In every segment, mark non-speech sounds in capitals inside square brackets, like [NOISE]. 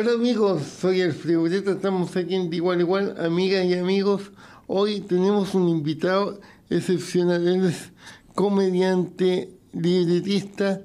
Hola amigos, soy el Fribureta, estamos aquí en De Igual Igual, amigas y amigos. Hoy tenemos un invitado excepcional, él es comediante, libretista,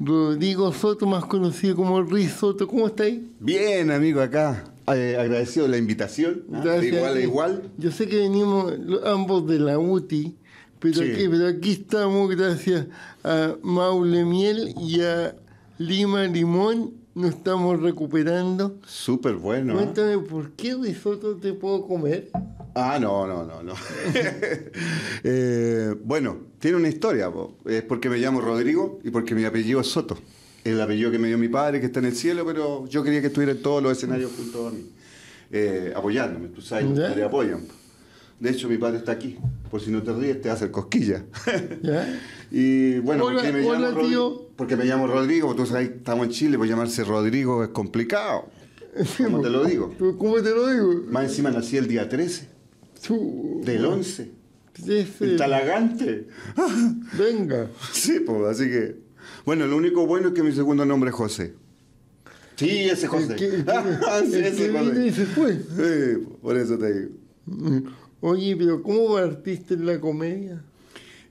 Rodrigo Soto, más conocido como Riz Soto. ¿Cómo estáis? Bien, amigo, acá. Eh, agradecido la invitación. ¿ah? De igual a igual. Yo sé que venimos ambos de la UTI, pero, Sí. aquí, pero aquí estamos gracias a Maule Miel y a Lima Limón. Nos estamos recuperando. Súper bueno. ¿ah? Cuéntame, ¿por qué risotto te puedo comer? Ah, no, no, no, no. [LAUGHS] Eh, bueno, tiene una historia. po. Es porque me llamo Rodrigo y porque mi apellido es Soto. El apellido que me dio mi padre, que está en el cielo, pero yo quería que estuviera en todos los escenarios junto a mí. eh, apoyándome, tú sabes, Ya. me apoyan. De hecho, mi padre está aquí. Por si no te ríes, te va a hacer cosquilla. [LAUGHS] ¿Ya? Y bueno, Hola, ¿por qué me llamo hola, tío. Porque me llamo Rodrigo, tú sabes, estamos en Chile, pues llamarse Rodrigo es complicado. [LAUGHS] ¿Cómo te lo digo? ¿Cómo te lo digo? Más encima nací el día 13, Tú- del 11. Ese- El talagante. [LAUGHS] Venga. Sí, pues, así que. Bueno, lo único bueno es que mi segundo nombre es José. Sí, ese José. El que- el que- sí, ese vino y José. se fue. Sí, por eso te digo. Oye, pero ¿cómo partiste en la comedia?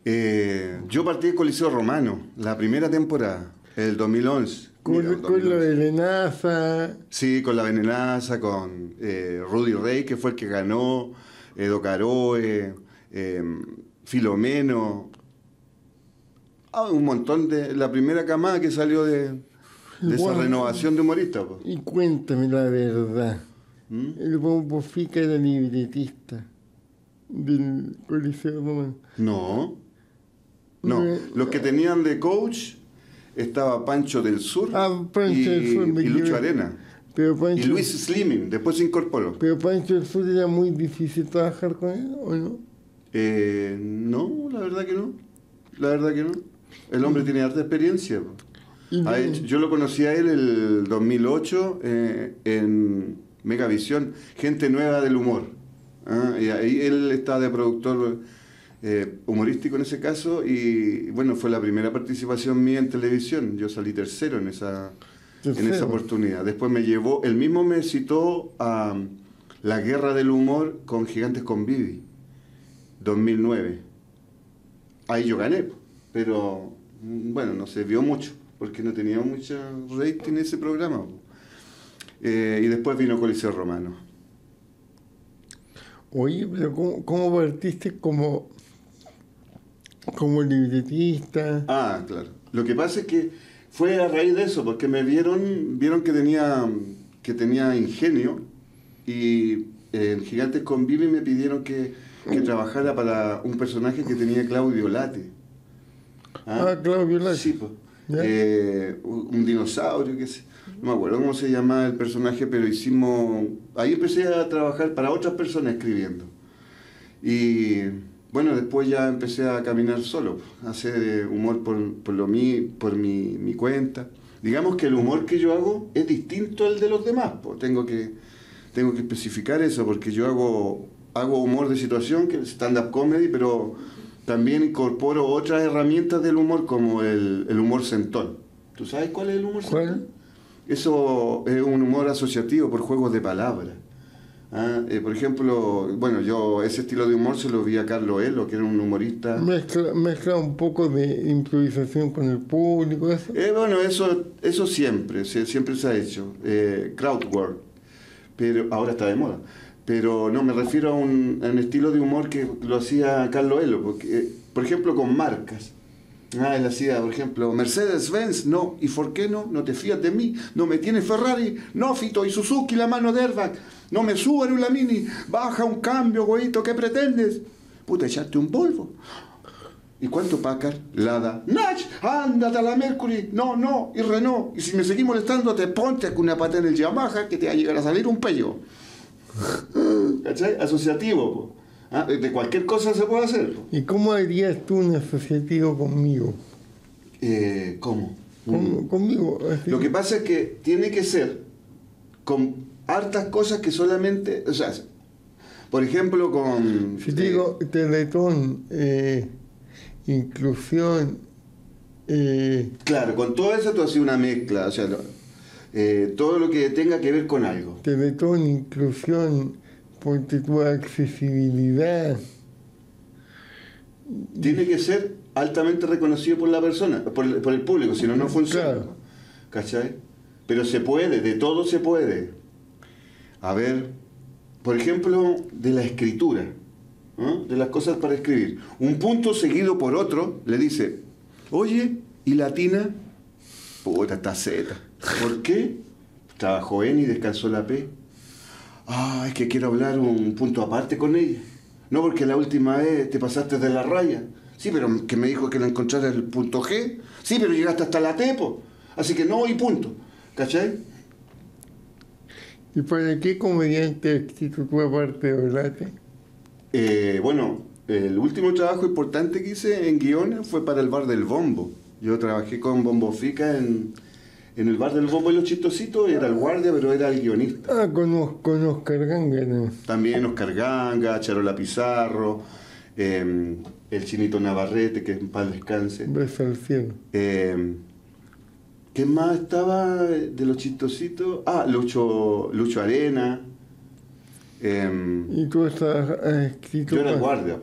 Eh, yo partí del Coliseo Romano, la primera temporada, el 2011. Con, Mira, el con la 2011. venenaza. Sí, con la Venenaza, con eh, Rudy Rey, que fue el que ganó, Edo Caroe, eh, Filomeno. Ah, un montón de. La primera camada que salió de, de esa renovación de humoristas. po. Y cuéntame la verdad. ¿Mm? El Bombo Fica era libretista del Coliseo. No. No. Los que tenían de coach estaba Pancho del Sur, Ah, Pancho y, del Sur, y Lucho. Arena. Pero Y Pancho, Luis Slimming, después se incorporó. pero Pancho del Sur era muy difícil trabajar con él, ¿o no? Eh, no, la verdad que no. La verdad que no. El hombre tiene harta experiencia. Y Ha hecho- yo lo conocí a él el 2008 eh, en Megavisión, Gente Nueva del Humor. Ah, y ahí él está de productor eh, humorístico en ese caso y bueno, fue la primera participación mía en televisión. Yo salí tercero en esa, en Tercero. esa oportunidad. Después me llevó, él mismo me citó a La Guerra del Humor con Gigantes con Vivi, 2009. Ahí yo gané, pero mm, bueno, no se vio mucho, porque no tenía mucha rating ese programa. Eh, y después vino Coliseo Romano. Oye, pero ¿cómo, cómo partiste como, como libretista? Ah, claro. Lo que pasa es que fue a raíz de eso, porque me vieron, vieron que tenía, que tenía ingenio y eh, en Gigantes con Vivi me pidieron que, que trabajara para un personaje que tenía Claudio Late. Ah, Claudio Late. Sí, pues. Eh, un dinosaurio, que sé. No me acuerdo cómo se llamaba el personaje, pero hicimos. Ahí empecé a trabajar para otras personas escribiendo. Y bueno, después ya empecé a caminar solo, a hacer eh, humor por, por, lo mí, por mi, mi cuenta. Digamos que el humor que yo hago es distinto al de los demás. pues. Tengo, que, tengo que especificar eso, porque yo hago, hago humor de situación, que es stand-up comedy, pero también incorporo otras herramientas del humor, como el, el humor sentón. ¿Tú sabes cuál es el humor ¿Cuál? sentón? Eso es un humor asociativo por juegos de palabras. Ah, eh, por ejemplo, bueno, yo ese estilo de humor se lo vi a Carlos Elo, que era un humorista. Mezcla, mezcla un poco de improvisación con el público, eso. Eh, bueno, eso, eso siempre, se- siempre se ha hecho. Eh, crowdwork, pero ahora está de moda. Pero no, me refiero a un, a un estilo de humor que lo hacía Carlos Elo, porque, eh, por ejemplo, con marcas. Ah, él hacía, por ejemplo, Mercedes-Benz, no, ¿y por qué no? No te fías de mí, no me tiene Ferrari, no, Fito, y Suzuki, la mano de airbag, no me Subaru, la Mini, baja un cambio, güeyito, ¿qué pretendes? Puta, echarte un polvo. ¿Y cuánto Packard? Lada. Nach, ándate a la Mercury. No, no, y Renault. Y si me seguís molestando, te ponte con una pata en el Yamaha que te va a llegar a salir un pello. [LAUGHS] ¿Cachai? Asociativo, po. Ah, De cualquier cosa se puede hacer. ¿Y cómo harías tú un asociativo conmigo? Eh, ¿Cómo? Con- Conmigo. así. Lo que pasa es que tiene que ser con hartas cosas que solamente. O sea, por ejemplo, con. Si te digo teletón, eh, inclusión, eh, Claro, con todo eso tú haces una mezcla. O sea, eh, todo lo que tenga que ver con algo. Teletón, inclusión, ponte tu accesibilidad. Tiene que ser altamente reconocido por la persona, por el, por el público, si no, no funciona. Claro. ¿Cachai? Pero se puede, de todo se puede. A ver, por ejemplo, de la escritura, de las cosas para escribir. Un punto seguido por otro le dice, oye, ¿y latina? Puta, está Z. ¿Por qué? Trabajó en y descansó la P. Ah, es que quiero hablar un punto aparte con ella. No, porque la última vez te pasaste de la raya. Sí, pero que me dijo que la encontrara el punto G. Sí, pero llegaste hasta la T, po. Así que no y punto. ¿Cachai? ¿Y para qué comediante tú aparte de Olate? Eh, bueno, el último trabajo importante que hice en guiones fue para el Bar del Bombo. Yo trabajé con Bombo Fica en, en el Bar del Bombo y los Chistositos, era el guardia, pero era el guionista. Ah, con, con Oscar Gangana. También Oscar Ganga, Charola Pizarro, eh, el Chinito Navarrete, que en paz descanse. Beso al cielo. Eh, ¿Qué más estaba de los chistositos? Ah, Lucho, Lucho Arena. Eh, Y tú estás has escrito. yo era el guardia.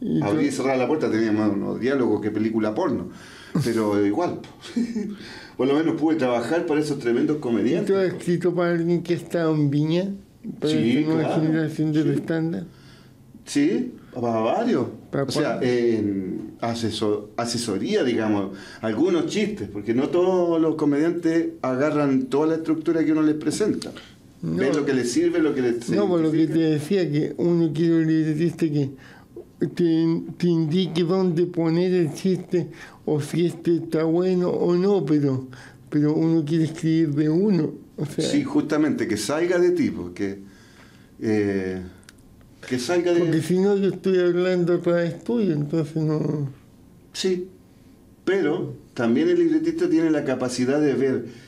y tú- Abrí y cerraba la puerta, tenía más unos diálogos que película porno. Pero igual. [LAUGHS] Por lo menos pude trabajar para esos tremendos ¿Y tú has comediantes. escrito para alguien que está en Viña? Para Sí, claro, generación del sí. estándar. Sí, para varios. ¿Para O sea, en asesor- asesoría, digamos, algunos chistes, porque no todos los comediantes agarran toda la estructura que uno les presenta. No. Ven lo que les sirve, lo que les No, por lo que te decía, que uno quiere un libretista que te, te indique dónde poner el chiste o si este está bueno o no, pero, pero uno quiere escribir de uno. O sea, Sí, justamente, que salga de ti, porque... eh, que salga de... porque si no yo estoy hablando a través tuyo, entonces no... Sí, pero también el libretista tiene la capacidad de ver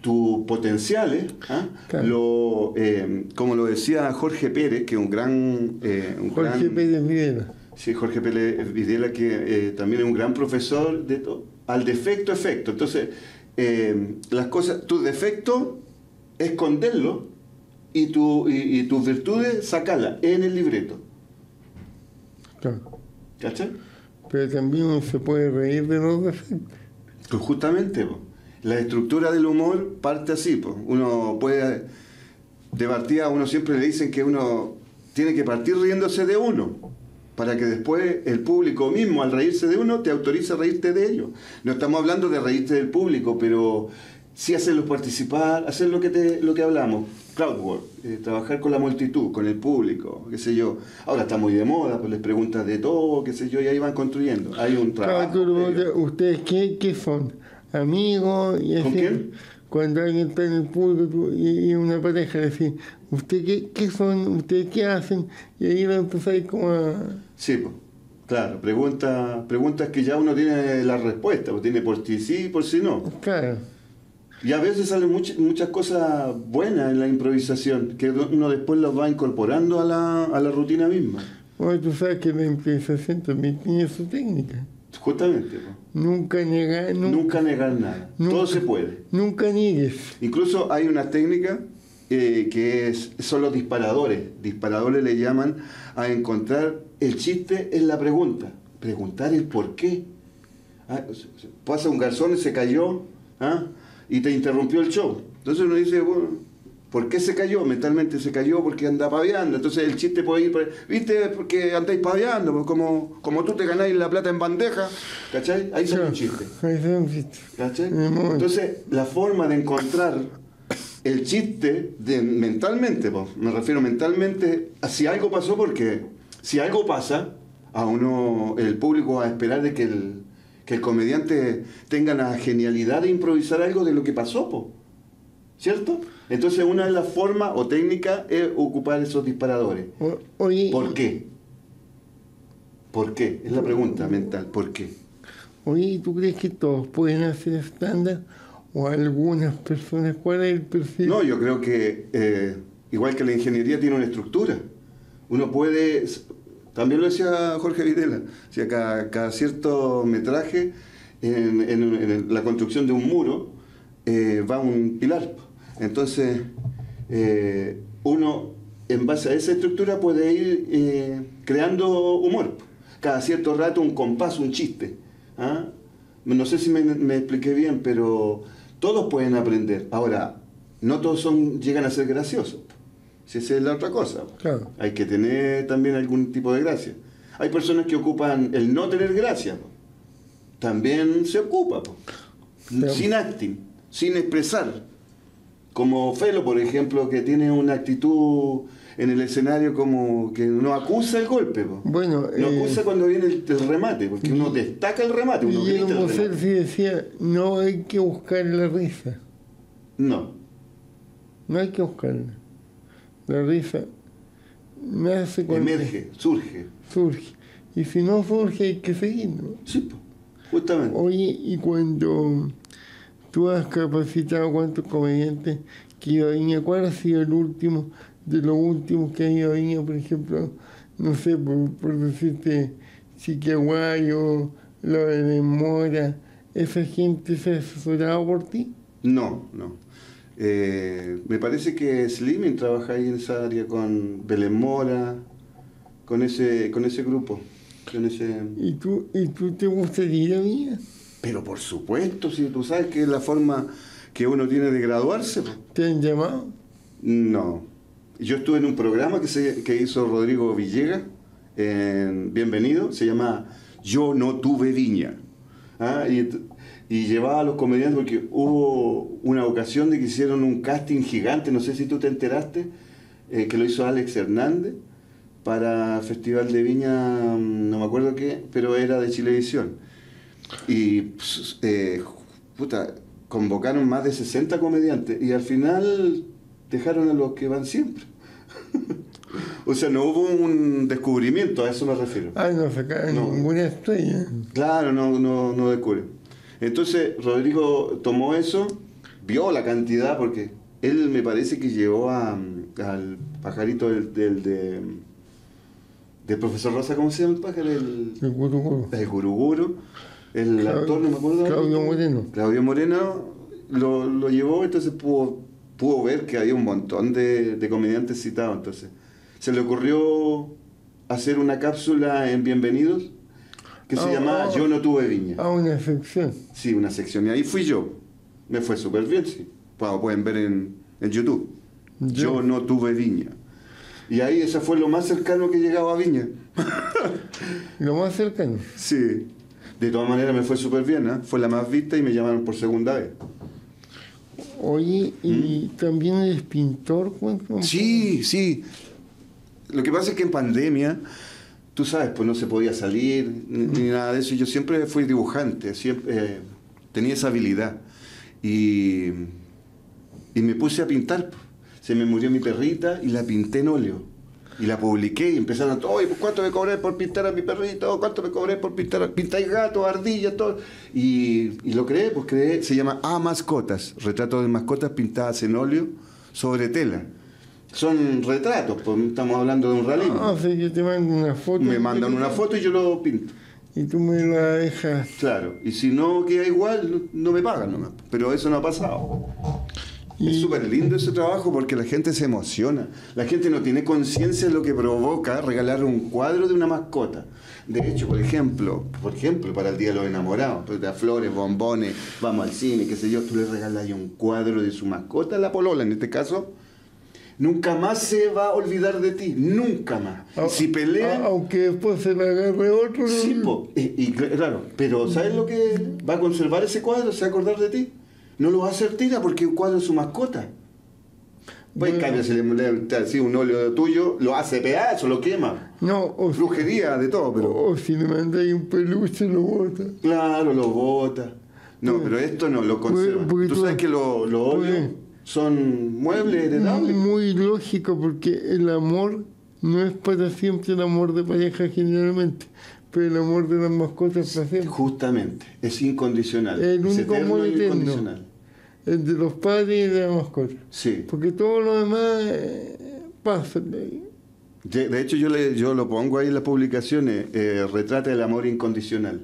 tus potenciales, ¿ah? Claro. lo, eh, como lo decía Jorge Pérez, que es un gran... eh, un Jorge gran- Pérez Videla. Sí, Jorge Pérez Videla, que eh, también es un gran profesor de todo, al defecto efecto. Entonces, las cosas, tu defecto, esconderlo y, tu, y, y tus virtudes, sacarlas en el libreto. Claro. ¿Cachai? Pero también uno se puede reír de los defectos. Pues justamente, po. La estructura del humor parte así. Uno puede, de partida, a uno siempre le dicen que uno tiene que partir riéndose de uno, para que después el público mismo, al reírse de uno, te autorice a reírte de ellos. No estamos hablando de reírte del público, pero sí hacerlos participar, hacer lo que, te, lo que hablamos, crowdwork, eh, trabajar con la multitud, con el público, qué sé yo. Ahora está muy de moda, pues les preguntas de todo, qué sé yo, y ahí van construyendo. Hay un trabajo. ¿Ustedes qué, qué son? ¿Amigos? Y ¿Con así, quién? Cuando alguien está en el público y, y una pareja le dice, ¿usted qué, qué son? ¿Ustedes qué hacen? Y ahí va a empezar como a... Sí, pues, claro, pregunta, preguntas que ya uno tiene la respuesta, pues tiene por sí sí y por sí no. Claro. Y a veces salen muchas muchas cosas buenas en la improvisación, que uno después las va incorporando a la, a la rutina misma. Bueno, tú sabes que la improvisación también tiene su técnica. Justamente. Nunca negar, nunca, nunca negar nada, Nunca. todo se puede. nunca niegues. Incluso hay una técnica eh, que es, son los disparadores. Disparadores le llaman a encontrar el chiste en la pregunta. Preguntar el por qué. Ah, pasa un garzón y se cayó ¿ah? y te interrumpió el show. Entonces uno dice, bueno, ¿por qué se cayó? Mentalmente se cayó porque anda paveando. Entonces el chiste puede ir, por- ¿viste? Porque andáis paveando, pues como, como tú te ganáis la plata en bandeja, ¿cachai? Ahí sale un chiste. Ahí está un chiste. ¿Cachai? Entonces, la forma de encontrar el chiste de, mentalmente, po, me refiero mentalmente, a si algo pasó, porque si algo pasa, a uno, el público va a esperar de que el, que el comediante tenga la genialidad de improvisar algo de lo que pasó, po. ¿cierto? Entonces, una de las formas o técnicas es ocupar esos disparadores. Oye, ¿Por qué? ¿Por qué? Es la pregunta mental, ¿por qué? oye, ¿tú crees que todos pueden hacer estándar? ¿O algunas personas? ¿Cuál es el perfil? No, yo creo que eh, igual que la ingeniería tiene una estructura. Uno puede, también lo decía Jorge Videla, o sea, cada, cada cierto metraje en, en- en la construcción de un muro, eh, va un pilar. Entonces, eh, uno, en base a esa estructura, puede ir eh, creando humor. Cada cierto rato un compás, un chiste. ¿ah? No sé si me, me expliqué bien, pero todos pueden aprender. Ahora, no todos son, llegan a ser graciosos. Si esa es la otra cosa. Claro. Hay que tener también algún tipo de gracia. Hay personas que ocupan el no tener gracia. También se ocupa. Claro. Sin acting, sin expresar. Como Felo, por ejemplo, que tiene una actitud en el escenario como que no acusa el golpe. po. Bueno, no eh, acusa cuando viene el, el remate, porque uno destaca el remate, uno grita Guillermo el remate. Celsi decía, no hay que buscar la risa, No, no hay que buscarla. La risa nace cuando emerge, surge. surge. Y si no surge hay que seguir, ¿no? Sí, po, justamente. Oye, y cuando tú has capacitado cuántos comediantes que iba a Viña, ¿cuál ha sido el último de los últimos que han ido a Viña, por ejemplo? No sé, por, por decirte, Chiquiaguayo, Lore de Mora, ¿esa gente se ha asesorado por ti? No, no. Eh, me parece que Slimming trabaja ahí en esa área con Belén Mora, con ese, con ese grupo. Con ese... ¿Y tú, ¿Y tú te gustaría ir a Viña? Pero por supuesto, si tú sabes que es la forma que uno tiene de graduarse. po. ¿Te han llamado? No. Yo estuve en un programa que, se, que hizo Rodrigo Villegas, en Bienvenido, se llama Yo no tuve viña. Ah, Y, y llevaba a los comediantes porque hubo una ocasión de que hicieron un casting gigante, no sé si tú te enteraste, eh, que lo hizo Alex Hernández para Festival de Viña, mm, no me acuerdo qué, pero era de Chilevisión. Y pues, eh, puta, convocaron más de 60 comediantes y al final dejaron a los que van siempre. [LAUGHS] o sea, no hubo un descubrimiento, a eso me refiero. Ah, no sacaron No. ninguna estrella. Claro, no, no, no descubre. Entonces Rodrigo tomó eso, vio la cantidad, porque él me parece que llevó a, al pajarito del, del, de- del profesor Rosa, ¿cómo se llama el pájaro? El, El Guruguru. el Guruguru, el Claudio- actor, no me acuerdo. Claudio Moreno. Claudio Moreno lo, lo llevó, entonces pudo, pudo ver que había un montón de, de comediantes citados. Entonces se le ocurrió hacer una cápsula en Bienvenidos que se Ah, llamaba ah. Yo no tuve viña. A una sección. Sí, una sección. Y ahí fui yo. Me fue súper bien, sí. Bueno, pueden ver en, en YouTube. Yo. Yo no tuve viña. Y ahí ese fue lo más cercano que llegaba a Viña. [LAUGHS] Lo más cercano. Sí. De todas maneras me fue súper bien, ¿eh? Fue la más vista y me llamaron por segunda vez. Oye, ¿y también eres pintor? Un Sí, sí. Lo que pasa es que en pandemia, tú sabes, pues no se podía salir ni, ni nada de eso. Yo siempre fui dibujante, siempre eh, tenía esa habilidad. Y, y me puse a pintar. Se me murió mi perrita y la pinté en óleo. Y la publiqué y empezaron, oye, pues, ¿cuánto me cobré por pintar a mi perrito? ¿Cuánto me cobré por pintar a pintáis gatos, ardillas, todo? Y, y lo creé, pues creé, se llama A Mascotas, retratos de mascotas pintadas en óleo sobre tela. Son retratos, pues estamos hablando de un realismo. Ah, sea, yo te mando una foto. me mandan una foto y yo lo pinto. Y tú me la dejas. Claro, y si no queda igual, no, no me pagan nomás. Pero eso no ha pasado. Es Y- súper lindo ese trabajo porque la gente se emociona. La gente no tiene conciencia de lo que provoca regalar un cuadro de una mascota. De hecho, por ejemplo, por ejemplo, para el Día de los Enamorados, pues, de flores, bombones, vamos al cine, qué sé yo, tú le regalas ahí un cuadro de su mascota, la polola en este caso, nunca más se va a olvidar de ti, nunca más. Ah, si pelean, ah, Aunque después se la agarre otro. Sí, ¿no? po. Y, y cl- claro, pero ¿sabes lo que va a conservar ese cuadro? ¿Se va a acordar de ti? No lo va a hacer tira porque un cuadro es su mascota. Pues en cambio, si le así un óleo tuyo, lo hace pedazo, lo quema. No, o, Brujería, de todo, pero. o si le mandáis un peluche, lo bota. Claro, lo bota. No, pero esto no, lo conserva. Tú sabes que lo- los Muy óleos son muebles Muy, heredables. muy lógico porque el amor no es para siempre el amor de pareja generalmente, pero el amor de las mascotas es para siempre. Justamente, es incondicional. El es único eterno amor e eterno. incondicional. De los padres y de las mascotas. Sí. Porque todo lo demás eh, pasa. De, de hecho, yo, le, yo lo pongo ahí en las publicaciones, eh, retrata el amor incondicional.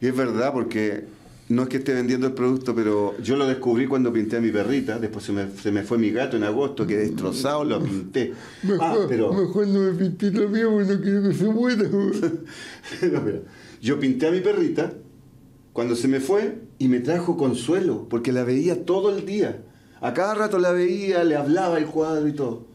Y es verdad, porque no es que esté vendiendo el producto, pero yo lo descubrí cuando pinté a mi perrita. Después se me, se me fue mi gato en agosto, quedé destrozado, lo pinté. Mejor, ah, pero. mejor no me pinté lo mío no quiero que se muera. [LAUGHS] No, yo pinté a mi perrita cuando se me fue y me trajo consuelo, porque la veía todo el día. A cada rato la veía, le hablaba el cuadro y todo.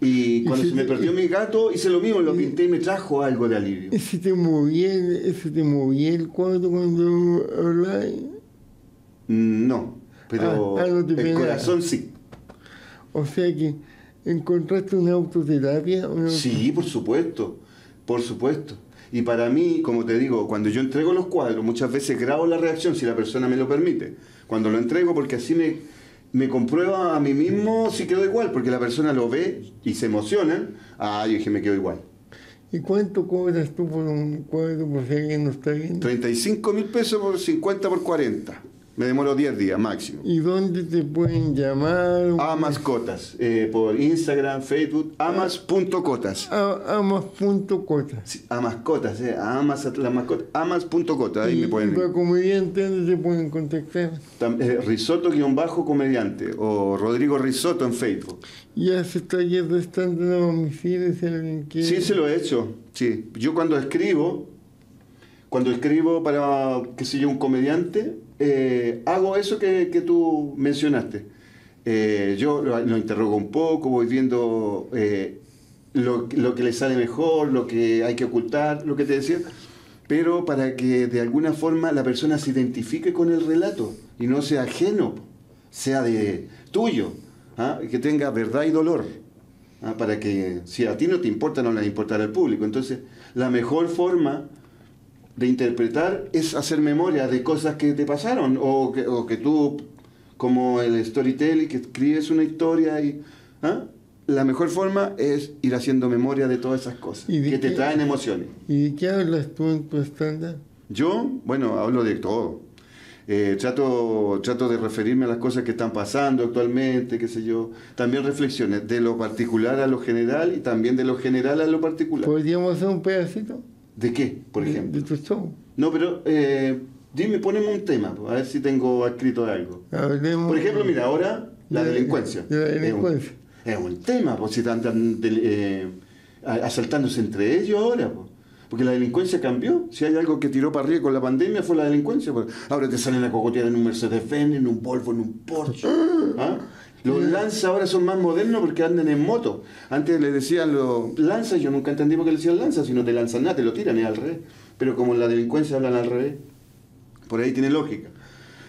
Y cuando se me perdió mi gato, hice lo mismo, lo pinté y me trajo algo de alivio. Ese te movía, ese te movía el cuadro cuando hablabas. No, pero Ah, ah, no el corazón sí. O sea que encontraste una autoterapia. Una Sí, por supuesto, por supuesto. Y para mí, como te digo, cuando yo entrego los cuadros, muchas veces grabo la reacción si la persona me lo permite. Cuando lo entrego, porque así me, me comprueba a mí mismo si quedo igual, porque la persona lo ve y se emociona. Ah, yo dije, me quedo igual. ¿Y cuánto cobras tú por un cuadro por si alguien no está viendo? 35 mil pesos por 50 por 40. Me demoro 10 días máximo. ¿Y dónde te pueden llamar? A mascotas, eh, por Instagram, Facebook, amas.cotas. A, amas.cota. Sí, a mascotas, eh, amas, la mascota, amas.cotas, ahí me pueden... y para comediante, ¿dónde te pueden contactar? Eh, Risotto-comediante o Rodrigo Risotto en Facebook. ¿Y haces taller de stand a domicilio si alguien quiere? Sí, se lo he hecho. Sí. Yo cuando escribo, cuando escribo para, qué sé yo, un comediante, eh, hago eso que, tú mencionaste. Eh, yo lo, lo interrogo un poco, voy viendo eh, lo, lo que le sale mejor, lo que hay que ocultar, lo que te decía, pero para que de alguna forma la persona se identifique con el relato y no sea ajeno, sea de tuyo, ¿ah? que tenga verdad y dolor. ¿ah? Para que si a ti no te importa, no le va a importar al público. Entonces, la mejor forma de interpretar es hacer memoria de cosas que te pasaron o que, o que tú, como el storytelling, que escribes una historia y... ¿ah? La mejor forma es ir haciendo memoria de todas esas cosas ¿Y que te qué? traen emociones. ¿Y de qué hablas tú en tu stand Yo, bueno, hablo de todo. Eh, trato, trato de referirme a las cosas que están pasando actualmente, qué sé yo. También reflexiones de lo particular a lo general y también de lo general a lo particular. ¿Podríamos hacer un pedacito? ¿De qué, por ejemplo? De tu show. No, pero eh, dime, poneme un tema, a ver si tengo escrito algo. Hablemos Por ejemplo, mira, ahora la De- delincuencia. de la delincuencia. Es un, es un tema, pues si están, eh, asaltándose entre ellos ahora, pues. Porque la delincuencia cambió. Si hay algo que tiró para arriba con la pandemia fue la delincuencia. pues. Ahora te salen a cogotear en un Mercedes-Benz, en un Volvo, en un Porsche. [LAUGHS] ¿ah? Los Lanza ahora son más modernos porque andan en moto. Antes le decían los Lanza, yo nunca entendí por qué le decían Lanza, si no te lanzan nada, te lo tiran, es al revés. Pero como en la delincuencia hablan al revés, por ahí tiene lógica.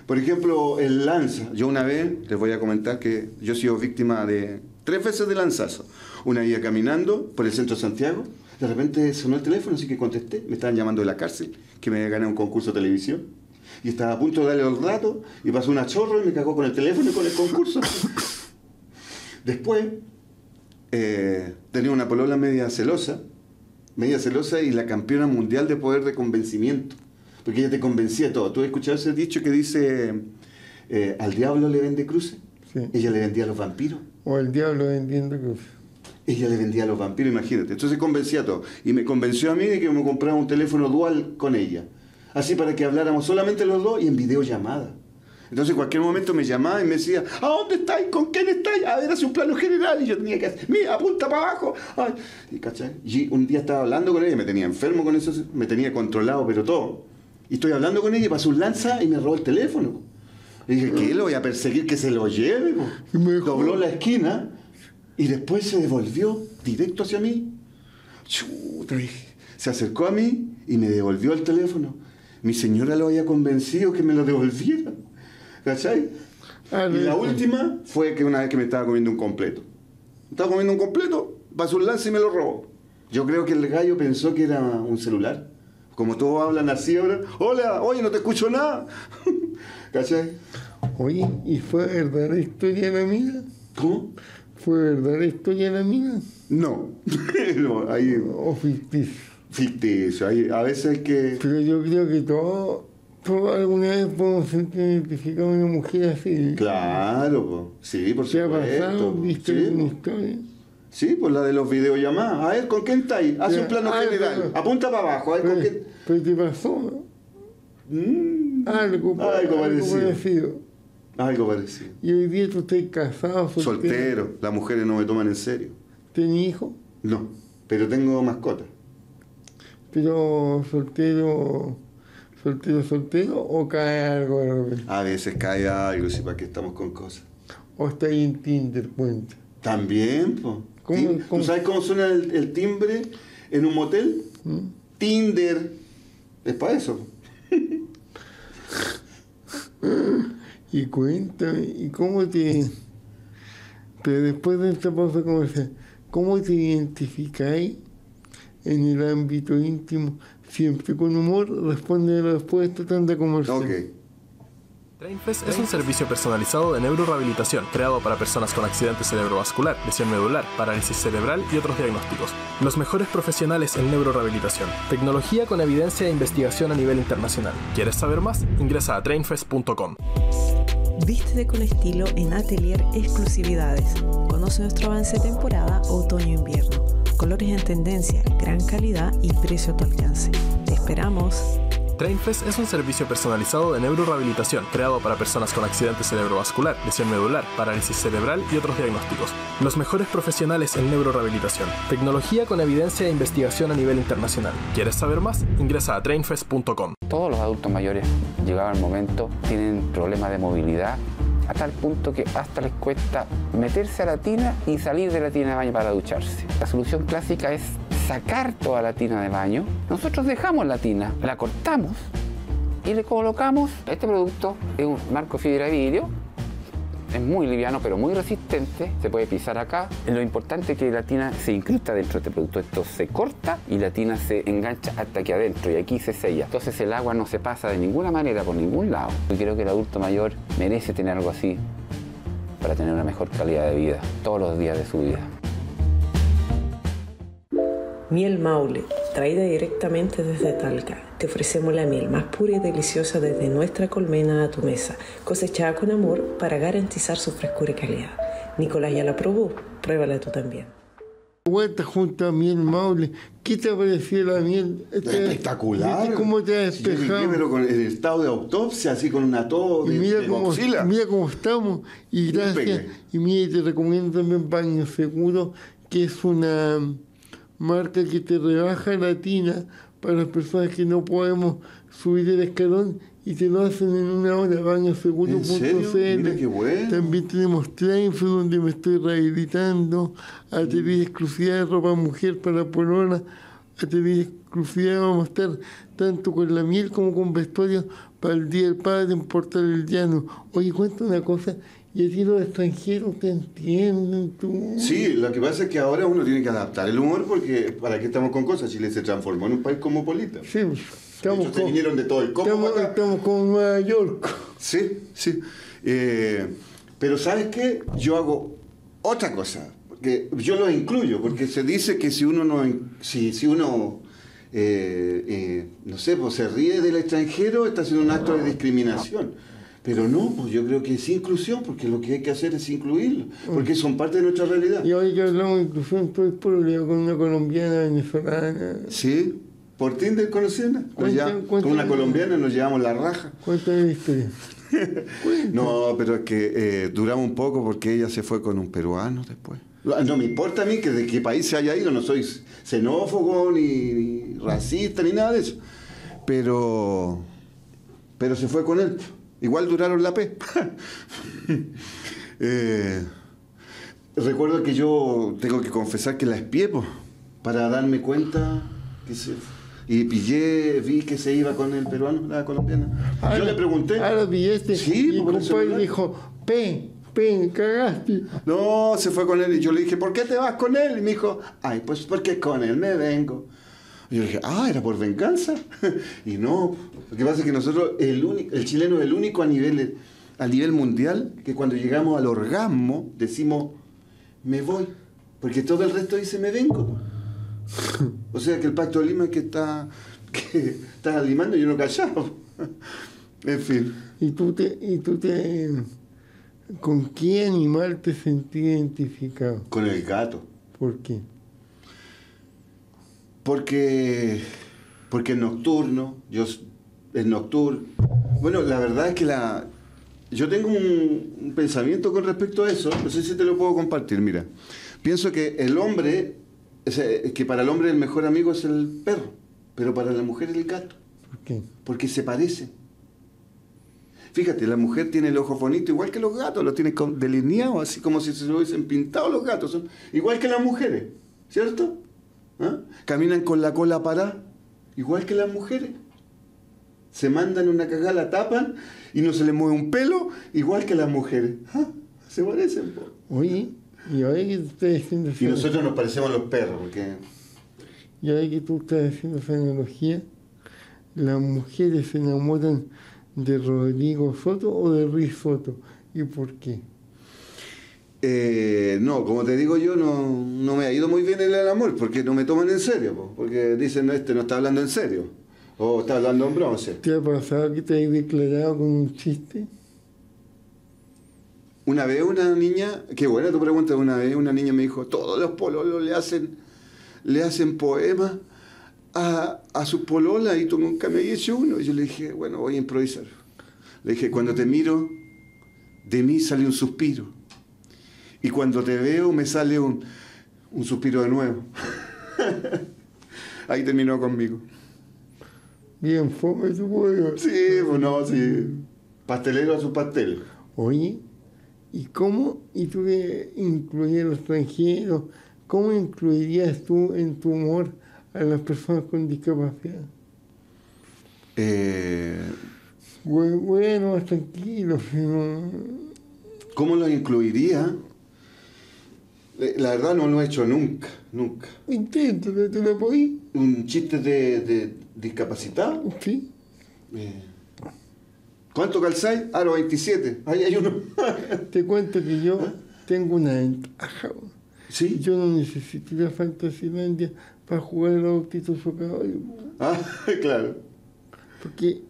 Por ejemplo, el lanza. Yo una vez les voy a comentar que yo he sido víctima de tres veces de lanzazo. Una iba caminando por el centro de Santiago, de repente sonó el teléfono, así que contesté. Me estaban llamando de la cárcel, que me gané un concurso de televisión. Y estaba a punto de darle el rato, y pasó una chorro y me cagó con el teléfono y con el concurso. Después, eh, tenía una polola media celosa, media celosa y la campeona mundial de poder de convencimiento. Porque ella te convencía de todo. ¿Tú has escuchado ese dicho que dice, eh, al diablo le vende cruces? Sí. Ella le vendía a los vampiros. O el diablo vendiendo cosas. Ella le vendía a los vampiros, imagínate. Entonces convencía a todo. Y me convenció a mí de que me comprara un teléfono dual con ella. Así para que habláramos solamente los dos y en videollamada. Entonces en cualquier momento me llamaba y me decía, ¿a dónde estáis? ¿Con quién estáis? A ver, hace un plano general. Y yo tenía que hacer, mira, apunta para abajo. Ay. Y, ¿cachai? y un día estaba hablando con ella, me tenía enfermo con eso, me tenía controlado, pero todo. Y estoy hablando con ella y pasó un lanza y me robó el teléfono. Y dije, ¿qué? Lo voy a perseguir que se lo lleve. po?". Mejor. Dobló la esquina y después se devolvió directo hacia mí. Chuta. Se acercó a mí y me devolvió el teléfono. Mi señora lo había convencido que me lo devolviera. ¿Cachai? Ah, y la última fue que una vez que me estaba comiendo un completo. Estaba comiendo un completo, pasó un lance y me lo robó. Yo creo que el gallo pensó que era un celular. Como todos hablan así ahora, hola, oye, no te escucho nada. [LAUGHS] ¿Cachai? Oye, ¿y fue verdadera historia la mina? ¿Cómo? ¿Fue verdadera historia la mina? No. [LAUGHS] no ahí, ¿O ficticio? Ficticio. Ahí, a veces hay que... Pero yo creo que todos todo alguna vez podemos sentir identificado a una mujer así. Claro, po. sí, por ¿Qué ha pasado? supuesto. ¿Viste Sí, po. historia? Sí, pues la de los videollamadas. A ver, ¿con quién estáis? Hace Ya. un plano Ah, general. Apunta para abajo. A ver, ¿con Pero, quién... pero te pasó, ¿no? Mm, Algo, algo parecido. parecido. Algo parecido. Y hoy día tú estás casado, soltero. Soltero, las mujeres no me toman en serio. ¿Tenés hijos? No, pero tengo mascota. Pero soltero, soltero, soltero, o cae algo de repente. A veces cae algo, si para qué estamos con cosas. O está ahí en Tinder, cuenta. También, po. ¿Cómo- Tim- cómo? ¿Tú sabes cómo suena el, el timbre en un motel? ¿Mm? Tinder. Es para eso. [LAUGHS] Y cuéntame, ¿y cómo te... Pero después de esta pausa comercial, ¿cómo te identificáis en el ámbito íntimo? Siempre con humor, responde después de esta tanda comercial. Ok. TrainFest es un servicio personalizado de neurorehabilitación creado para personas con accidente cerebrovascular, lesión medular, parálisis cerebral y otros diagnósticos. Los mejores profesionales en neurorehabilitación. Tecnología con evidencia e investigación a nivel internacional. ¿Quieres saber más? Ingresa a trainfest.com. Vístete con estilo en Atelier Exclusividades. Conoce nuestro avance de temporada otoño-invierno. Colores en tendencia, gran calidad y precio a tu alcance. Te esperamos. TrainFest es un servicio personalizado de neurorehabilitación creado para personas con accidente cerebrovascular, lesión medular, parálisis cerebral y otros diagnósticos. Los mejores profesionales en neurorehabilitación. Tecnología con evidencia e investigación a nivel internacional. ¿Quieres saber más? Ingresa a trainfest.com. Todos los adultos mayores, llegado el momento, tienen problemas de movilidad a tal punto que hasta les cuesta meterse a la tina y salir de la tina de baño para ducharse. La solución clásica es sacar toda la tina de baño. Nosotros dejamos la tina, la cortamos y le colocamos este producto. Es un marco fibra de vidrio. Es muy liviano pero muy resistente, se puede pisar acá. Lo importante es que la tina se incrusta dentro de este producto. Esto se corta y la tina se engancha hasta aquí adentro y aquí se sella. Entonces el agua no se pasa de ninguna manera por ningún lado. Yo creo que el adulto mayor merece tener algo así para tener una mejor calidad de vida todos los días de su vida. Miel Maule, traída directamente desde Talca. Te ofrecemos la miel más pura y deliciosa desde nuestra colmena a tu mesa, cosechada con amor para garantizar su frescura y calidad. Nicolás ya la probó, pruébala tú también. Vuelta junto a miel Maule. ¿Qué te pareció la miel? Este- Espectacular. ¿Viste ¿Cómo te ha Sí, yo llegué, despejado? pero con el estado de autopsia, así con una tos de, mira de cómo, moxila. mira cómo estamos. Y gracias. Y mira, te recomiendo también Baño Seguro, que es una marca que te rebaja la tina para las personas que no podemos subir el escalón y te lo hacen en una hora. Mira qué bueno. También tenemos Trainfo, donde me estoy rehabilitando. Atelier exclusiva de ropa mujer para Polona. Atelier exclusiva vamos a estar tanto con la miel como con vestuario para el Día del Padre en Portal El Llano. Oye, cuenta una cosa. Y a ti los extranjeros te entienden, tú. Sí, lo que pasa es que ahora uno tiene que adaptar el humor porque ¿para qué estamos con cosas? Chile se transformó en un país cosmopolita. Sí, pues, estamos se vinieron de todo el estamos, estamos con Nueva York. Sí, sí. Eh, pero ¿sabes qué? Yo hago otra cosa. Porque yo lo incluyo, porque se dice que si uno no, si, si uno, eh, eh, no sé, pues se ríe del extranjero, está haciendo un acto de discriminación. Pero no, pues yo creo que es inclusión, porque lo que hay que hacer es incluirlo, porque son parte de nuestra realidad. Y hoy que hablamos de inclusión, estoy problema con una colombiana, venezolana. Sí, por Tinder conocida. Con una colombiana nos llevamos la raja. Cuéntame la historia. [LAUGHS] No, pero es que eh, duramos un poco porque ella se fue con un peruano después. No me importa a mí que de qué país se haya ido, no soy xenófobo, ni, ni racista, ni nada de eso. Pero, pero se fue con él. Igual duraron la P. [LAUGHS] Eh, recuerdo que yo tengo que confesar que la espié po, para darme cuenta que se y pillé, vi que se iba con el peruano, la colombiana. Ah, yo le pregunté. Ah, lo pillaste. Sí, y el dijo, pen, pen, cagaste. No, se fue con él y yo le dije, ¿por qué te vas con él? Y me dijo, ay, pues porque con él me vengo. Y yo dije, ah, era por venganza. [LAUGHS] y no, lo que pasa es que nosotros, el, único, el chileno es el único a nivel, a nivel mundial que cuando llegamos al orgasmo decimos, me voy, porque todo el resto dice, me vengo. o sea que el pacto de Lima que está, que está limando y yo no callado. [LAUGHS] en fin. Y tú te, y tú te, ¿con qué animal te sentí identificado? Con el gato. ¿Por qué? Porque, porque es nocturno, yo es nocturno. Bueno, la verdad es que la, yo tengo un, un pensamiento con respecto a eso, no sé si te lo puedo compartir, mira. Pienso que el hombre, que para el hombre el mejor amigo es el perro, pero para la mujer es el gato, ¿Por qué? porque se parecen. Fíjate, la mujer tiene el ojo bonito igual que los gatos, los tiene delineados, así como si se lo hubiesen pintado los gatos, son igual que las mujeres, ¿cierto? ¿Ah? Caminan con la cola parada, igual que las mujeres. Se mandan una cagada, la tapan y no se les mueve un pelo, igual que las mujeres. ¿Ah? Se parecen. po. Oye, y tú estás haciendo Y nosotros nos parecemos a los perros, porque y ahora que tú estás haciendo esa analogía, las mujeres se enamoran de Rodrigo Soto o de Ruiz Soto. ¿Y por qué? Eh, no, como te digo yo, no, no me ha ido muy bien en el amor, porque no me toman en serio, po, porque dicen, este no está hablando en serio, o está hablando en bronce. ¿Te ha pasado que te has declarado con un chiste? Una vez una niña, qué buena tu pregunta, una vez una niña me dijo, todos los pololos le hacen, le hacen poemas a, a sus pololas y tú nunca me hecho uno. Y yo le dije, bueno, voy a improvisar. Le dije, cuando te miro, de mí sale un suspiro. Y cuando te veo, me sale un, un suspiro de nuevo. [LAUGHS] Ahí terminó conmigo. Bien, fome tu poema. Sí, pues no, sí. Pastelero a su pastel. Oye, ¿y cómo, y tú que incluyes a los extranjeros, cómo incluirías tú en tu humor a las personas con discapacidad? Eh, Bu- Bueno, más tranquilo, no- ¿Cómo lo incluiría? Eh, La verdad no lo he hecho nunca, nunca. inténtalo, ¿te lo podís? ¿Un chiste de, de discapacitado? Sí. Eh, ¿Cuánto calzáis? Ah, los 27. Ahí hay uno. [LAUGHS] Te cuento que yo tengo una ventaja. ¿Sí? Yo no necesito ir a Fantasilandia para jugar al autito socavalla, bo. Ah, [LAUGHS] claro. porque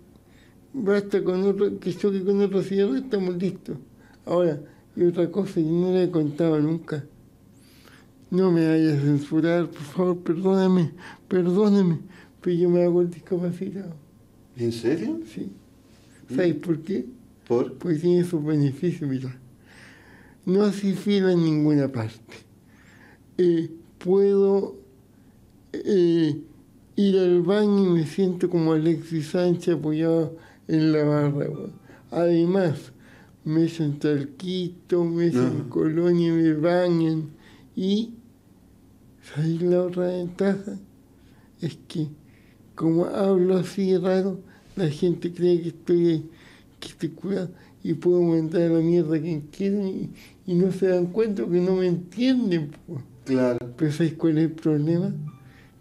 basta con otro, que choque con otro cierre, estamos listos. Ahora, y otra cosa, yo no le he contado nunca. No me vayas a censurar, por favor, perdóname, perdóname, pero yo me hago el discapacitado. ¿En serio? ¿sí? ¿Sabes por qué? ¿Por? Porque tiene sus beneficios, mira. No hace fila en ninguna parte. Eh, puedo eh, ir al baño y me siento como Alexis Sánchez apoyado en la barra. Además, me echan talquito, me echan Ah. colonia, me bañan. Y, ¿sabes la otra ventaja? Es que, como hablo así raro, la gente cree que estoy, que estoy curado y puedo mandar a la mierda a quien quiera y, y no se dan cuenta que no me entienden. po. Claro. Pero ¿sabes cuál es el problema?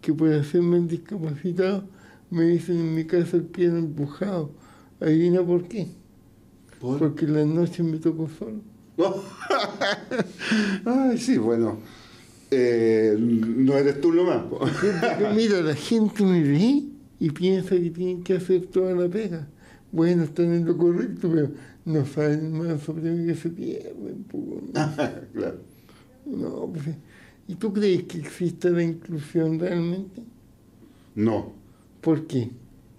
Que por hacerme el discapacitado me dicen en mi casa el pie empujado. Adivina por qué. ¿Por? Porque en las noches me toco solo. [LAUGHS] Ay, sí, bueno. Eh, no eres tú nomás. po. Porque [LAUGHS] mira, la gente me ve y piensa que tienen que hacer toda la pega. Bueno, están en lo correcto, pero no saben más sobre mí que se pierden. [LAUGHS] claro. No, pues, ¿Y tú crees que existe la inclusión realmente? No. ¿Por qué?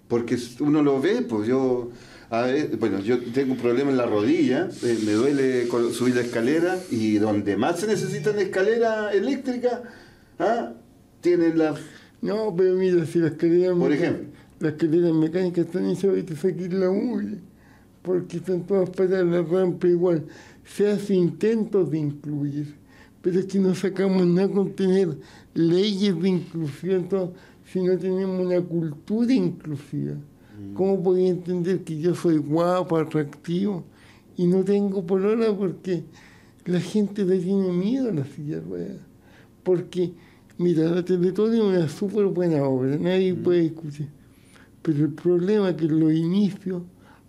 Porque uno lo ve, pues yo, a ver, bueno, yo tengo un problema en la rodilla, eh, me duele subir la escalera y donde más se necesitan escalera eléctrica, ¿ah? tienen la... No, pero mira, si las escaleras Por ejemplo. las escaleras mecánicas están hechas que te saquen la mugre, porque están todas para la rampa igual. Se hace intentos de incluir, pero es que no sacamos nada con tener leyes de inclusión si no tenemos una cultura inclusiva. ¿Cómo podía entender que yo soy guapo, atractivo y no tengo polola porque la gente le tiene miedo a la silla de ruedas? Porque, mira, la Teletón es una súper buena obra, nadie puede discutir. Pero el problema es que en los inicios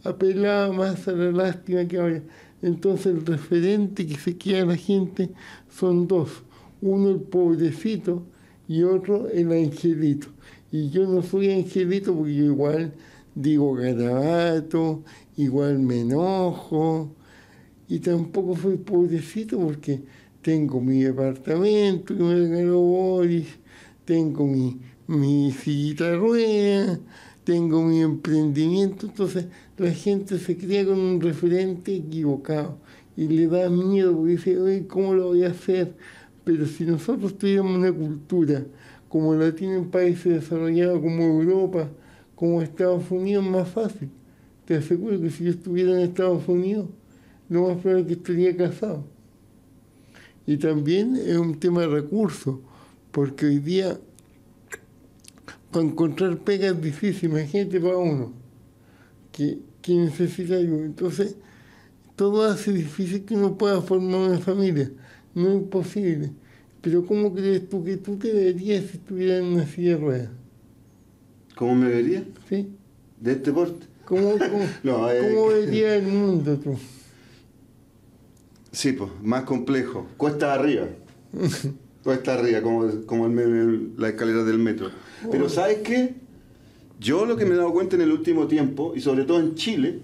apelaba más a la lástima que ahora. Entonces el referente que se queda la gente son dos. Uno el pobrecito y otro el angelito. Y yo no soy angelito porque yo igual digo garabato, igual me enojo. Y tampoco soy pobrecito porque tengo mi departamento que me regaló Boris, tengo mi, mi sillita rueda, tengo mi emprendimiento, entonces la gente se crea con un referente equivocado y le da miedo porque dice, oye, ¿cómo lo voy a hacer? Pero si nosotros tuviéramos una cultura como la tienen países desarrollados como Europa, como Estados Unidos, más fácil. Te aseguro que si yo estuviera en Estados Unidos, lo más probable es que estaría casado. Y también es un tema de recursos, porque hoy día para encontrar pega es difícil, imagínate para uno que, que necesita ayuda. Entonces, todo hace difícil que uno pueda formar una familia. No es imposible. Pero ¿cómo crees tú que tú te verías si estuvieras en una silla de ruedas? ¿Cómo me vería? ¿Sí? ¿De este porte? ¿Cómo, cómo, [LAUGHS] No, eh, cómo verías el mundo tú? Sí, pues, más complejo. Cuesta arriba. [LAUGHS] Cuesta arriba, como, como el la escalera del metro. Pero ¿sabes qué? Yo lo que me he dado cuenta en el último tiempo, y sobre todo en Chile,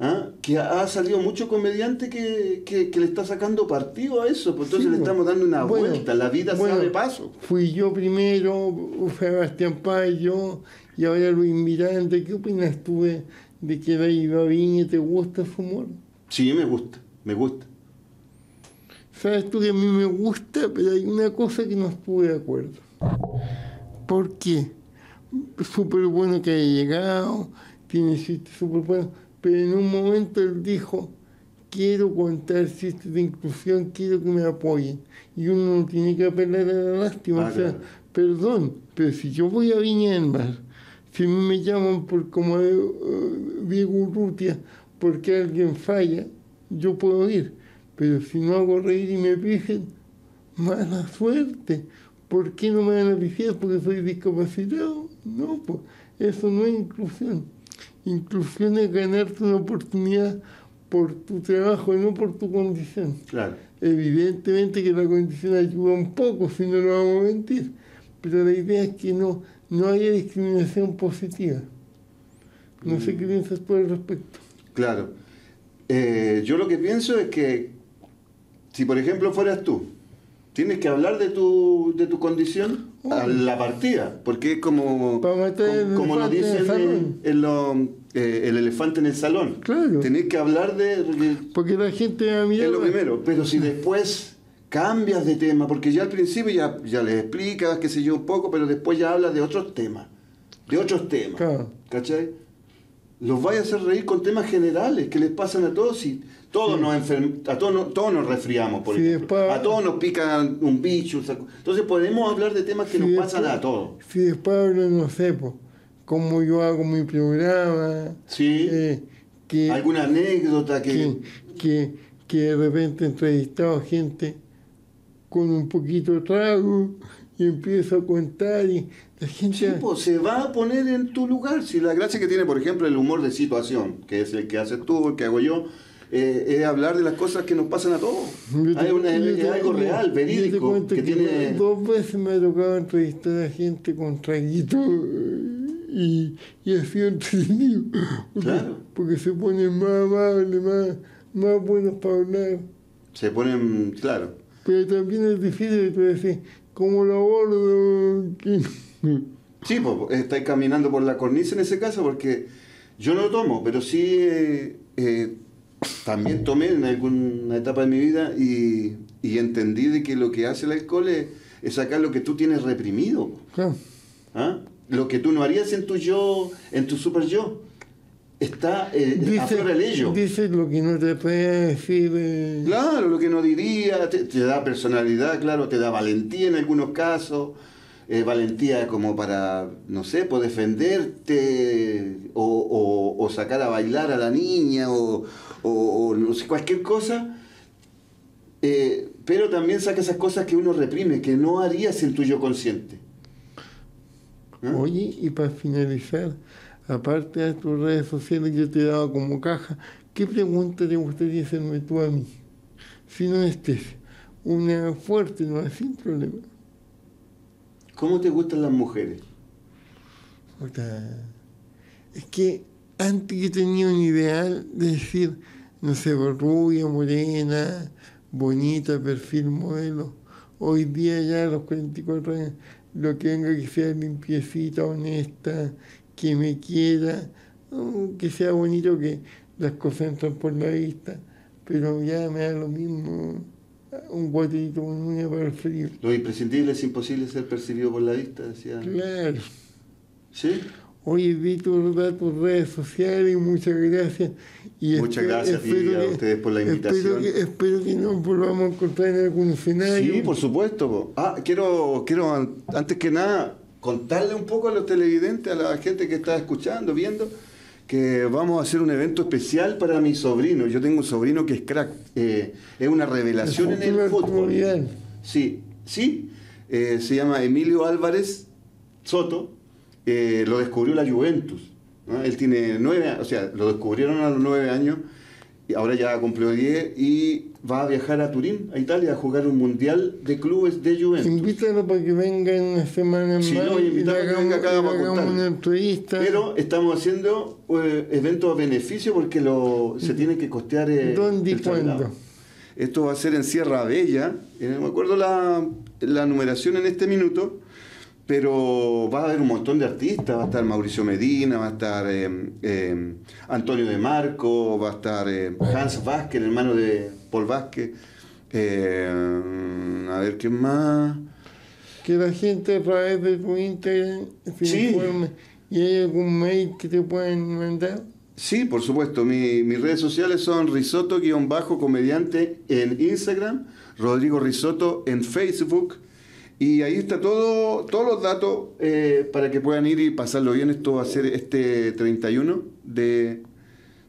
¿ah? que ha salido mucho comediante que, que- que le está sacando partido a eso, pues entonces Sí, le bueno. estamos dando una Bueno, vuelta, la vida bueno, sabe paso. Fui yo primero, Sebastián Páez, yo, y ahora Luis Miranda. ¿Qué opinas tú de, de que David Babiñe te gusta su humor? Sí, me gusta, me gusta. Sabes tú que a mí me gusta, pero hay una cosa que no estuve de acuerdo. ¿Por qué? Súper bueno que haya llegado, tiene súper buenos, pero en un momento él dijo, quiero contar chistes de inclusión, quiero que me apoyen. Y uno no tiene que apelar a la lástima. Ah, o sea, claro. perdón, pero si yo voy a Viña del Mar, si me llaman por como eh, Diego Urrutia, porque alguien falla, yo puedo ir. Pero si no hago reír y me pijen, mala suerte. ¿Por qué no me van a pifiar? Porque soy discapacitado. No, pues eso no es inclusión. Inclusión es ganarte una oportunidad por tu trabajo y no por tu condición. Claro. Evidentemente que la condición ayuda un poco, si no lo vamos a mentir, pero la idea es que no, no haya discriminación positiva. No sé qué piensas tú al respecto. Claro. Eh, yo lo que pienso es que si por ejemplo fueras tú, tienes que hablar de tu, de tu condición a la partida, porque es como, como, como lo dicen en, en lo- eh, el elefante en el salón. Claro. Tenés que hablar de... Porque la gente a mirar. es lo primero, pero si después cambias de tema, porque ya al principio ya, ya les explicas, qué sé yo, un poco, pero después ya hablas de otros temas, de otros temas, Claro. ¿cachai? Los vais a hacer reír con temas generales que les pasan a todos y todos nos enferm- a todos, nos- todos nos resfriamos, por Sí, ejemplo. después- A todos nos pica un bicho, entonces podemos hablar de temas que Si nos después- pasan a todos. Si después no sé, pues, cómo yo hago mi programa, Sí, eh, que, alguna anécdota que... que, que, que de repente he entrevistado gente con un poquito de trago y empiezo a contar y la gente... Sí, pues, se va a poner en tu lugar. Si la gracia que tiene, por ejemplo, el humor de situación, que es el que haces tú, el que hago yo, eh, es hablar de las cosas que nos pasan a todos. Te- Hay una- es te- algo real, yo te verídico, cuento que tiene... Dos veces me ha tocado entrevistar a gente con traguito y, y sido entretenido. [LAUGHS] Porque, Claro. porque se ponen más amables, más, más buenos para hablar. Se ponen, claro. Pero también es difícil, tú decís, ¿cómo lo abordo? Sí, pues estáis caminando por la cornisa en ese caso, porque yo no tomo, pero sí eh, eh, también tomé en alguna etapa de mi vida y, y entendí de que lo que hace el alcohol es, es sacar lo que tú tienes reprimido. Claro. ¿ah? Lo que tú no harías en tu yo, en tu super yo. Está eh, a flor el ello. dice lo que no te puede decir. eh, Claro, lo que no diría, te, te da personalidad, claro, te da valentía en algunos casos, eh, valentía como para, no sé, pues defenderte o, o- o sacar a bailar a la niña o, o- o no sé, cualquier cosa, eh, pero también saca esas cosas que uno reprime, que no harías en tu yo consciente. ¿Ah? Oye, y para finalizar, aparte de tus redes sociales, yo te he dado como caja, ¿qué pregunta te gustaría hacerme tú a mí? Si no estés, una fuerte, no sin problema. ¿Cómo te gustan las mujeres? Puta, Es que antes yo tenía un ideal de decir, no sé, rubia, morena, bonita, perfil modelo. Hoy día ya a los 44 años, lo que venga que sea limpiecita, honesta, que me quiera, que sea bonito, que las cosas entran por la vista, pero ya me da lo mismo un guatito con uña para el frío. Lo imprescindible es imposible ser percibido por la vista, decía. Claro. ¿Sí? Oye, vi tus redes sociales y muchas gracias. Y muchas espero- gracias a ti y espero a ustedes por la Espero invitación. que, espero que nos volvamos a encontrar en algún escenario. Sí, por supuesto. Ah, quiero, quiero an- antes que nada contarle un poco a los televidentes, a la gente que está escuchando, viendo, que vamos a hacer un evento especial para mi sobrino. Yo tengo un sobrino que es crack, eh, es una revelación en el fútbol. Sí, sí. eh, se llama Emilio Álvarez Soto. Eh, lo descubrió la Juventus. ¿no? Él tiene nueve, o sea, lo descubrieron a los nueve años. Y ahora ya cumplió diez y va a viajar a Turín, a Italia, a jugar un mundial de clubes de Juventus. Invítalo para que venga en una semana Sí, más lo voy a y invitar le para que venga acá, hagamos, vamos a le hagamos contarle. una entrevista. Pero estamos haciendo eh, eventos a beneficio porque lo, se tiene que costear. eh, ¿Dónde y cuándo? Esto va a ser en Sierra Bella. eh, no me acuerdo la, la numeración en este minuto. Pero va a haber un montón de artistas. Va a estar Mauricio Medina, va a estar eh, eh, Antonio de Marco, va a estar eh, Hans Vázquez, el hermano de Paul Vázquez. a ver qué más. Que la gente a través de tu Instagram se Sí. informe. ¿Y hay algún mail que te pueden mandar? Sí, por supuesto. Mi- mis redes sociales son risotto-comediante en Instagram, Rodrigo Risotto en Facebook. Y ahí está todo, todos los datos eh, para que puedan ir y pasarlo bien. Esto va a ser este 31 de,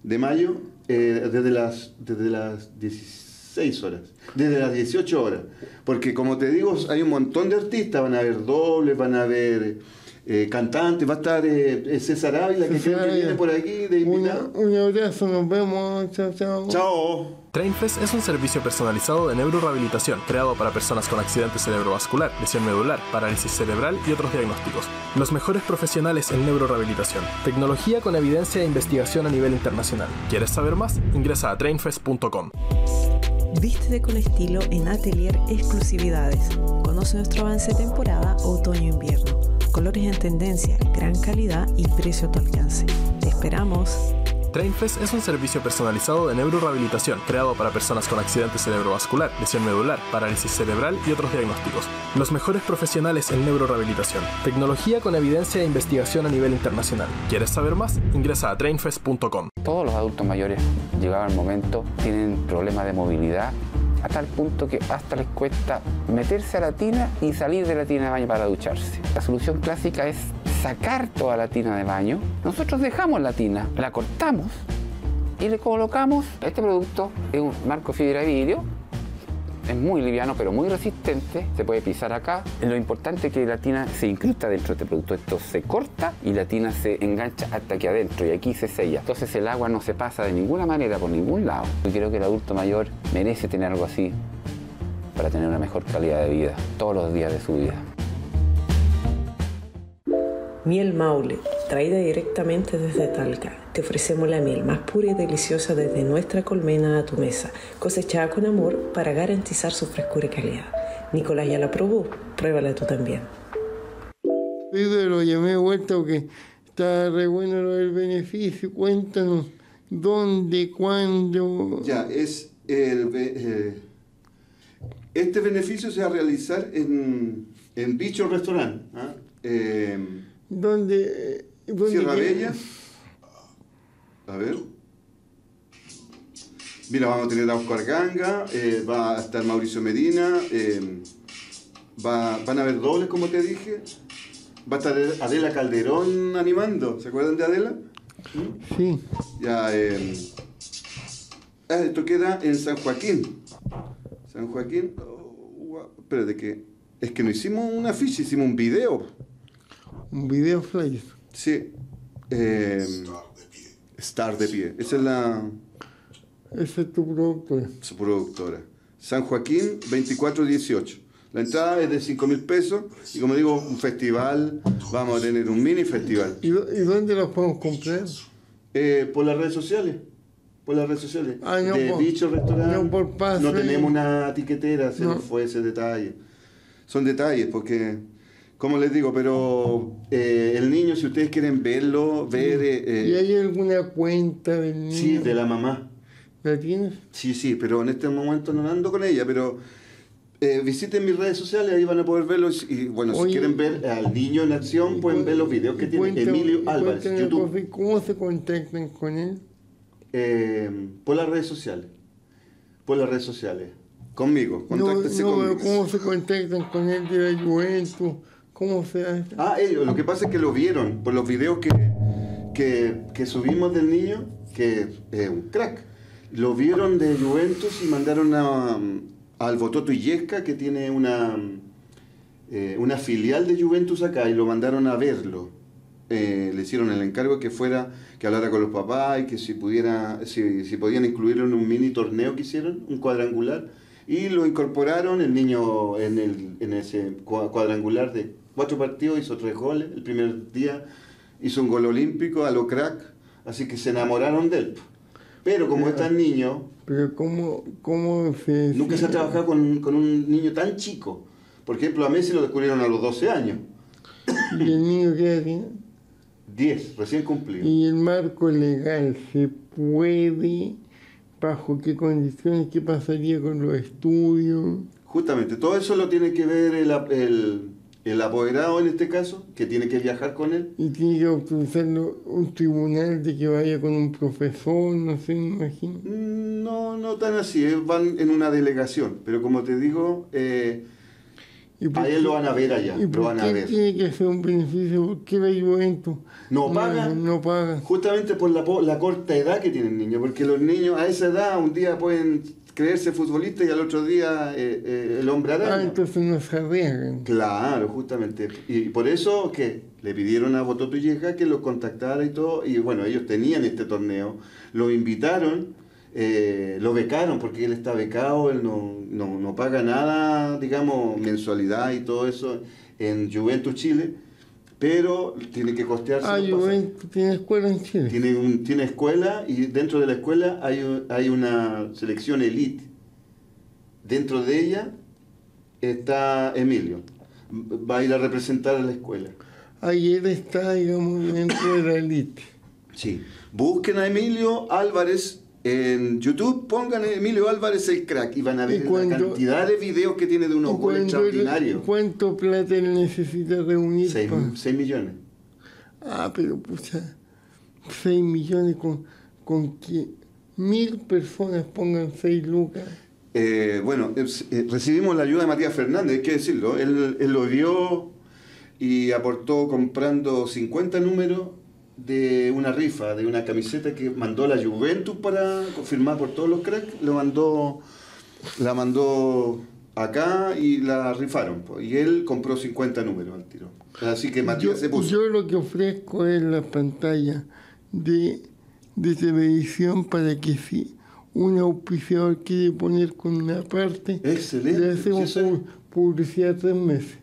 de mayo, eh, desde, las, desde las 16 horas, desde las 18 horas. Porque como te digo, hay un montón de artistas, van a haber dobles, van a haber eh, cantantes, va a estar eh, César Ávila, que creo que viene por aquí de invitado. un abrazo, nos vemos. Chao, chao. Chao. TrainFest es un servicio personalizado de neurorehabilitación creado para personas con accidente cerebrovascular, lesión medular, parálisis cerebral y otros diagnósticos. Los mejores profesionales en neurorehabilitación. Tecnología con evidencia e investigación a nivel internacional. ¿Quieres saber más? Ingresa a trainfest.com. Vístete con estilo en Atelier Exclusividades. Conoce nuestro avance de temporada otoño-invierno. Colores en tendencia, gran calidad y precio a tu alcance. Te esperamos. TrainFest es un servicio personalizado de neurorehabilitación creado para personas con accidente cerebrovascular, lesión medular, parálisis cerebral y otros diagnósticos. Los mejores profesionales en neurorehabilitación. Tecnología con evidencia e investigación a nivel internacional. ¿Quieres saber más? Ingresa a trainfest.com. Todos los adultos mayores, llegado el momento, tienen problemas de movilidad a tal punto que hasta les cuesta meterse a la tina y salir de la tina de baño para ducharse. La solución clásica es sacar toda la tina de baño. Nosotros dejamos la tina, la cortamos y le colocamos este producto es un marco fibra de vidrio. Es muy liviano pero muy resistente. Se puede pisar acá. Lo importante es que la tina se incrusta dentro de este producto. Esto se corta y la tina se engancha hasta aquí adentro y aquí se sella. Entonces el agua no se pasa de ninguna manera por ningún lado. Yo creo que el adulto mayor merece tener algo así para tener una mejor calidad de vida todos los días de su vida Miel Maule, traída directamente desde Talca. Te ofrecemos la miel más pura y deliciosa desde nuestra colmena a tu mesa, cosechada con amor para garantizar su frescura y calidad. Nicolás ya la probó, pruébala tú también. Pedro, lo llamé de vuelta porque está re bueno lo del beneficio. Cuéntanos dónde, cuándo. Ya, es el, eh, este beneficio se va a realizar en, en Bicho Restaurant, ¿ah? Eh, ¿Dónde? dónde Sierra? Bella. A ver. Mira, vamos a tener a Oscar Ganga, eh, va a estar Mauricio Medina, eh, va- van a haber dobles, como te dije. Va a estar Adela Calderón animando, ¿se acuerdan de Adela? Sí. Ya, eh, ah, esto queda en San Joaquín. San Joaquín. oh, gua- espérate que. Es que no hicimos una ficha, hicimos un video. Un video flyer. Sí. Eh, Star de pie. Esa es la Ese es tu productora. su productora. San Joaquín 2418. La entrada es de 5 mil pesos y como digo, un festival, vamos a tener un mini festival. ¿Y, dó- y dónde los podemos comprar? Eh, por las redes sociales. Por las redes sociales. Ah, no de por- Bicho Restaurante. no tenemos una etiquetera, se No. nos fue ese detalle. Son detalles porque Como les digo, pero eh, el niño, si ustedes quieren verlo, ver... eh, ¿Y hay alguna cuenta del niño? sí, de la mamá. ¿La tienes? Sí, sí, pero en este momento no ando con ella, pero eh, visiten mis redes sociales, ahí van a poder verlo. Y bueno, si Oye, quieren ver al niño en acción, pueden ver los videos que tiene Emilio Álvarez, YouTube, profe, ¿Cómo se contactan con él? eh, por las redes sociales. Por las redes sociales. Conmigo, No, contáctense no, pero conmigo. ¿cómo se contactan con él de la Juventus? ¿Cómo se? Ah, ellos, lo que pasa es que lo vieron por los videos que, que, subimos del niño, que es un crack. Lo vieron de Juventus y mandaron a, al Bototo que tiene una, eh, una filial de Juventus acá, y lo mandaron a verlo. Eh, le hicieron el encargo que fuera, que hablara con los papás y que si pudiera, si, si podían incluirlo en un mini torneo que hicieron, un cuadrangular, y lo incorporaron, el niño en, el, en ese cua- cuadrangular de cuatro partidos hizo tres goles, el primer día hizo un gol olímpico a lo crack, así que se enamoraron de él. Pero como es tan niño, Pero ¿cómo, cómo se... nunca se ha trabajado con, con un niño tan chico. Por ejemplo, a Messi lo descubrieron a los 12 años, ¿Y el niño qué tiene? 10, recién cumplido. ¿Y el marco legal se puede? ¿Bajo qué condiciones? ¿Qué pasaría con los estudios? Justamente, todo eso lo tiene que ver el, el, el apoderado en este caso, que tiene que viajar con él. Y tiene que autorizarlo un tribunal de que vaya con un profesor, no sé, me imagino. Mm, No, no tan así, eh, van en una delegación, pero como te digo, eh, ¿Y por a él lo van a ver allá, ¿Y lo van a qué ver. tiene que ser un beneficio? ¿Por qué Juventus No paga. No, paga. Justamente por la, la corta edad que tiene el niño, porque los niños a esa edad un día pueden creerse futbolistas y al otro día eh, eh, el hombre araña. Ah, entonces no se arriesgan. Claro, justamente. Y por eso que le pidieron a Yesca que lo contactara y todo. Y bueno, ellos tenían este torneo, lo invitaron, eh, lo becaron porque él está becado, él no, no, no paga nada, digamos, mensualidad y todo eso en Juventus Chile, pero tiene que costearse. Ah, pasajes. Juventus tiene escuela en Chile. Tiene, un, tiene escuela y dentro de la escuela hay, un- hay una selección elite. Dentro de ella está Emilio. Va a ir a representar a la escuela. Ayer está, digamos, dentro de la elite. Sí. Busquen a Emilio Álvarez en YouTube, pongan Emilio Álvarez el crack y van a ¿Y ver la cantidad de videos que tiene de unos ¿Y goles extraordinarios. ¿Cuánto plata él necesita reunir? 6 pa- millones. Ah, pero pucha, 6 millones con, con que mil personas pongan 6 lucas. Eh, bueno, eh, recibimos la ayuda de Matías Fernández, hay que decirlo. Él, él lo vio y aportó comprando 50 números de una rifa, de una camiseta que mandó la Juventus para confirmar por todos los cracks. Lo mandó, la mandó acá y la rifaron. Y él compró 50 números al tiro. Así que Matías Yo, se puso. yo lo que ofrezco es la pantalla de, de televisión para que si un auspiciador quiere poner con una parte, Excelente, le hacemos publicidad tres meses.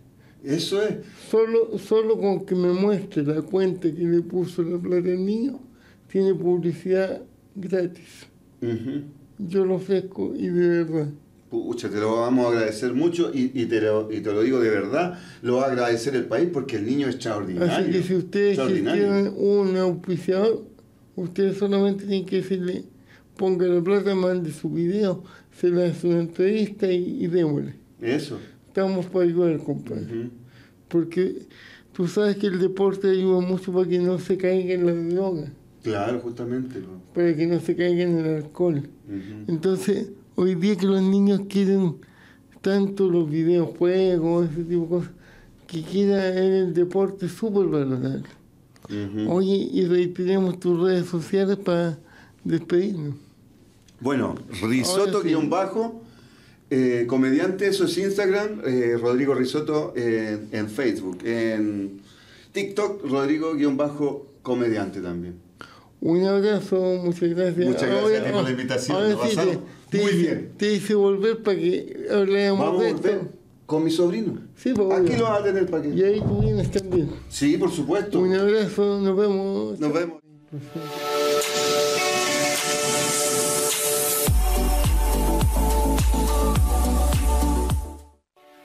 Eso es. Solo, solo con que me muestre la cuenta que le puso la plata al niño, tiene publicidad gratis. Ujú. Yo lo ofrezco y de verdad. Pucha, te lo vamos a agradecer mucho y, y te lo, y te lo digo de verdad, lo va a agradecer el país porque el niño es extraordinario. Así que si ustedes tienen un auspiciador, ustedes solamente tienen que decirle, ponga la plata, mande su video, se le hace una entrevista y, y démosle. Eso. Estamos para ayudar, compadre. Ujú. Porque tú sabes que el deporte ayuda mucho para que no se caiga en la droga, Claro, justamente. ¿no? para que no se caiga en el alcohol. Entonces, hoy día que los niños quieren tanto los videojuegos, ese tipo de cosas, que queda en el deporte súper valorable. Oye, y reiteremos tus redes sociales para despedirnos. Bueno, risotto Ahora sí. guion bajo, eh, comediante, eso es Instagram, eh, Rodrigo Risotto en, en Facebook, en TikTok, Rodrigo guion bajo comediante también. Un abrazo, muchas gracias. Muchas gracias por la invitación, Ahora sí, te, muy bien. Te hice volver para que hablemos Vamos de a volver esto. con mi sobrino. Sí, pues, Aquí lo vas a tener para Y que... ahí tú vienes también. Sí, por supuesto. Un abrazo, nos vemos. Nos vemos.